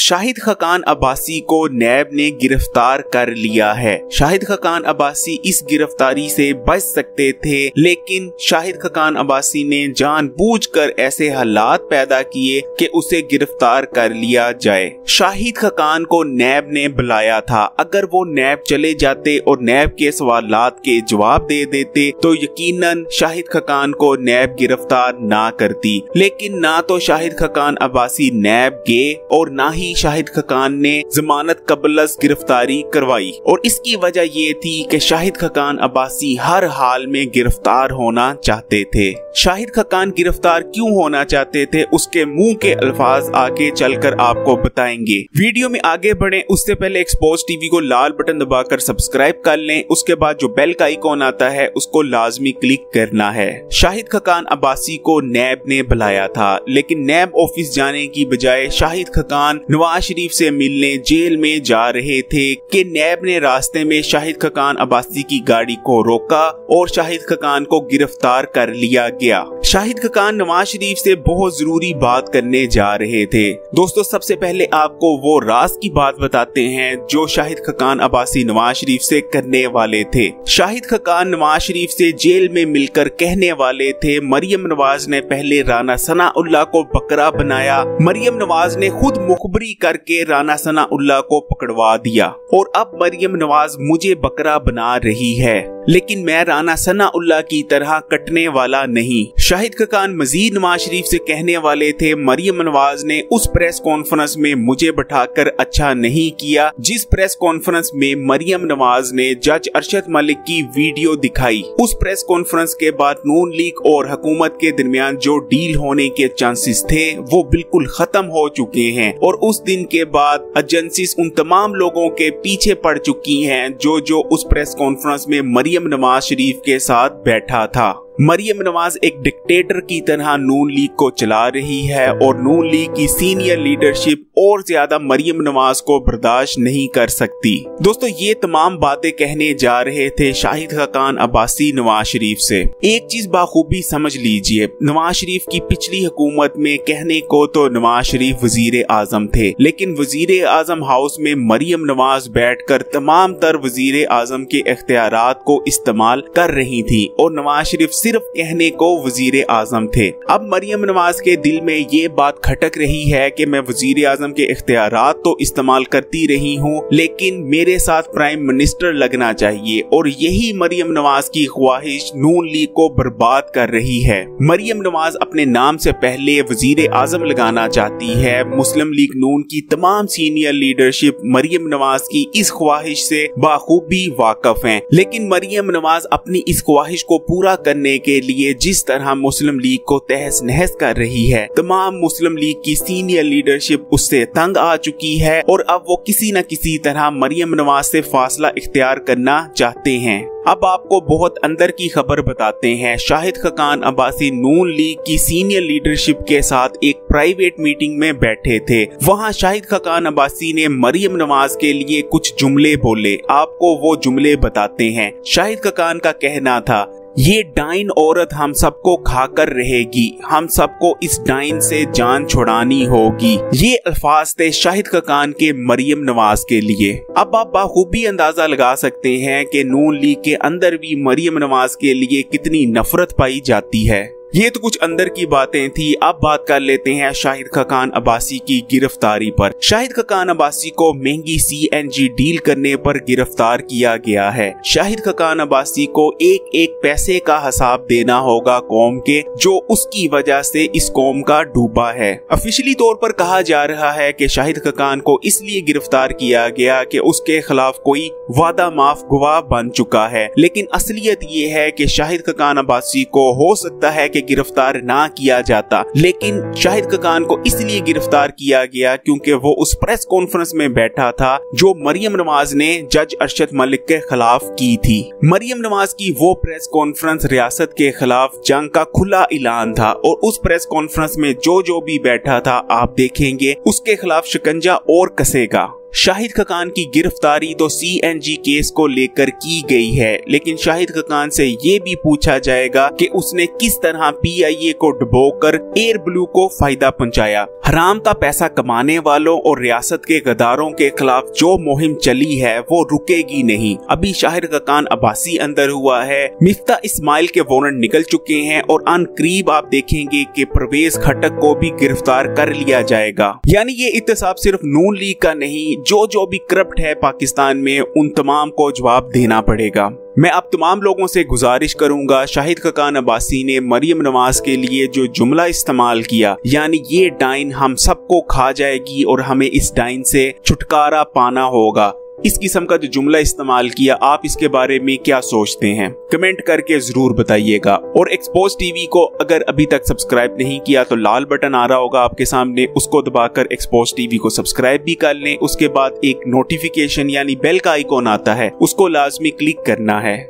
شاہد خقان عباسی کو نیب نے گرفتار کر لیا ہے۔ شاہد خقان عباسی اس گرفتاری سے بچ سکتے تھے، لیکن شاہد خقان عباسی نے جان بوجھ کر ایسے حالات پیدا کیے کہ اسے گرفتار کر لیا جائے۔ شاہد خقان کو نیب نے بلایا تھا۔ اگر وہ نیب چلے جاتے اور نیب کے سوالات کے جواب دے دیتے، تو یقیناً شاہد خقان کو نیب گرفتار نہ کرتی۔ لیکن نہ تو شاہد خقان عباسی نیب گئے اور نہ ہی شاہد خقان نے ضمانت قبل از گرفتاری کروائی اور اس کی وجہ یہ تھی کہ شاہد خقان عباسی ہر حال میں گرفتار ہونا چاہتے تھے۔ شاہد خقان گرفتار کیوں ہونا چاہتے تھے؟ اس کے منہ کے الفاظ آگے چل کر آپ کو بتائیں گے۔ ویڈیو میں آگے بڑھیں، اس سے پہلے ایکسپوز ٹی وی کو لال بٹن دبا کر سبسکرائب کر لیں۔ اس کے بعد جو بیل کا آئیکن آتا ہے، اس کو لازمی کلک کرنا ہے۔ شاہد خقان عباسی کو نیب نے بلایا تھا، لیکن نیب آفس جانے کی بجائے شاہد خقان نواز شریف سے ملنے جیل میں جا رہے تھے کہ نیب نے راستے میں شاہد خکان عباسی کی گاڑی کو روکا اور شاہد خکان کو گرفتار کر لیا گیا۔ شاہد خقان نواز شریف سے بہت ضروری بات کرنے جا رہے تھے۔ دوستو، سب سے پہلے آپ کو وہ راز کی بات بتاتے ہیں جو شاہد خقان عباسی نواز شریف سے کرنے والے تھے۔ شاہد خقان نواز شریف سے جیل میں مل کر کہنے والے تھے۔ مریم نواز نے پہلے رانا ثنا اللہ کو بکرا بنایا۔ مریم نواز نے خود مخبری کر کے رانا ثنا اللہ کو پکڑوا دیا۔ اور اب مریم نواز مجھے بکرا بنا رہی ہے۔ لیکن میں رانا ثنا اللہ کی طرح کٹنے والا نہیں۔ شاہد خقان مزید نواز شریف سے کہنے والے تھے، مریم نواز نے اس پریس کانفرنس میں مجھے بٹھا کر اچھا نہیں کیا، جس پریس کانفرنس میں مریم نواز نے جج ارشد ملک کی ویڈیو دکھائی۔ اس پریس کانفرنس کے بعد نون لیگ اور حکومت کے درمیان جو ڈیل ہونے کے چانسز تھے، وہ بالکل ختم ہو چکے ہیں۔ اور اس دن کے بعد ایجنسیز ان تمام لوگوں کے پیچھے پڑ چکی ہیں جو جو اس پریس کانفرنس میں مریم مریم نواز شریف کے ساتھ بیٹھا تھا۔ مریم نواز ایک ڈکٹیٹر کی طرح نون لیگ کو چلا رہی ہے اور نون لیگ کی سینئر لیڈرشپ اور زیادہ مریم نواز کو برداشت نہیں کر سکتی۔ دوستو، یہ تمام باتیں کہنے جا رہے تھے شاہد خقان عباسی نواز شریف سے۔ ایک چیز باخوبی سمجھ لیجیے، نواز شریف کی پچھلی حکومت میں کہنے کو تو نواز شریف وزیر اعظم تھے، لیکن وزیر اعظم ہاؤس میں مریم نواز بیٹھ کر تمام تر وزیر اعظم کے اختیارات کو استعمال کر رہی تھی اور نواز شریف سے صرف کہنے کو وزیر اعظم تھے۔ اب مریم نواز کے دل میں یہ بات کھٹک رہی ہے کہ میں وزیر اعظم کے اختیارات تو استعمال کرتی رہی ہوں، لیکن میرے ساتھ پرائم منسٹر لگنا چاہیے اور یہی مریم نواز کی خواہش نون لیگ کو برباد کر رہی ہے۔ مریم نواز اپنے نام سے پہلے وزیر اعظم لگانا چاہتی ہے۔ مسلم لیگ نون کی تمام سینئر لیڈرشپ مریم نواز کی اس خواہش سے باخوبی واقف ہیں۔ لیکن مریم نواز اپنی اس خواہش کو پورا کرنے کے لیے جس طرح مسلم لیگ کو تحس نحس کر رہی ہے، تمام مسلم لیگ کی سینئر لیڈرشپ اس سے تنگ آ چکی ہے اور اب وہ کسی نہ کسی طرح مریم نواز سے فاصلہ اختیار کرنا چاہتے ہیں۔ اب آپ کو بہت اندر کی خبر بتاتے ہیں۔ شاہد خقان عباسی نون لیگ کی سینئر لیڈرشپ کے ساتھ ایک پرائیویٹ میٹنگ میں بیٹھے تھے۔ وہاں شاہد خقان عباسی نے مریم نواز کے لیے کچھ جملے بولے۔ آپ کو وہ جملے بتاتے ہیں۔ شاہد خقان کا کہنا تھا یہ ڈائن عورت ہم سب کو کھا کر رہے گی۔ ہم سب کو اس ڈائن سے جان چھڑانی ہوگی۔ یہ الفاظ تھے شاہد خقان کے مریم نواز کے لیے۔ اب آپ باخوبی اندازہ لگا سکتے ہیں کہ نون لیگ کے اندر بھی مریم نواز کے لیے کتنی نفرت پائی جاتی ہے۔ یہ تو کچھ اندر کی باتیں تھی۔ اب بات کر لیتے ہیں شاہد خقان عباسی کی گرفتاری پر۔ شاہد خقان عباسی کو مہنگی سی این جی ڈیل کرنے پر گرفتار کیا گیا ہے۔ شاہد خقان عباسی کو ایک ایک پیسے کا حساب دینا ہوگا قوم کے، جو اس کی وجہ سے اس قوم کا ڈوبا ہے۔ افیشلی طور پر کہا جا رہا ہے کہ شاہد خقان کو اس لیے گرفتار کیا گیا کہ اس کے خلاف کوئی وعدہ معاف گواہ بن چکا ہے۔ لیکن اصلیت یہ ہے کہ شاہد خقان عباسی کو ہو سکتا ہے کہ گرفتار نہ کیا جاتا۔ لیکن شاہد ککان کو اس لیے گرفتار کیا گیا کیونکہ وہ اس پریس کانفرنس میں بیٹھا تھا جو مریم نواز نے جج ارشد ملک کے خلاف کی تھی۔ مریم نواز کی وہ پریس کانفرنس ریاست کے خلاف جنگ کا کھلا اعلان تھا اور اس پریس کانفرنس میں جو جو بھی بیٹھا تھا، آپ دیکھیں گے، اس کے خلاف شکنجا اور کسے گا۔ شاہد خکان کی گرفتاری تو سی این جی کیس کو لے کر کی گئی ہے، لیکن شاہد خکان سے یہ بھی پوچھا جائے گا کہ اس نے کس طرح پی آئی اے کو ڈبو کر ایئر بلو کو فائدہ پہنچایا۔ حرام کا پیسہ کمانے والوں اور ریاست کے غداروں کے خلاف جو مہم چلی ہے، وہ رکے گی نہیں۔ ابھی شاہد خکان عباسی اندر ہوا ہے۔ مفتہ اسماعیل کے وارن نکل چکے ہیں اور ان قریب آپ دیکھیں گے کہ پرویز کھٹک کو بھی گرفتار کر لیا جائے گا۔ یعنی یہ اتصاب صرف نون لیگ کا نہیں جو جو بھی کرپٹ ہے پاکستان میں، ان تمام کو جواب دینا پڑے گا۔ میں اب تمام لوگوں سے گزارش کروں گا، شاہد ککان عباسی نے مریم نواز کے لیے جو جملہ استعمال کیا یعنی یہ ڈائن ہم سب کو کھا جائے گی اور ہمیں اس ڈائن سے چھٹکارا پانا ہوگا۔ اس قسم کا جو جملہ استعمال کیا، آپ اس کے بارے میں کیا سوچتے ہیں؟ کمنٹ کر کے ضرور بتائیے گا۔ اور ایکسپوز ٹی وی کو اگر ابھی تک سبسکرائب نہیں کیا تو لال بٹن آ رہا ہوگا آپ کے سامنے، اس کو دبا کر ایکسپوز ٹی وی کو سبسکرائب بھی کر لیں۔ اس کے بعد ایک نوٹیفیکیشن یعنی بیل کا آئیکن آتا ہے، اس کو لازمی کلک کرنا ہے۔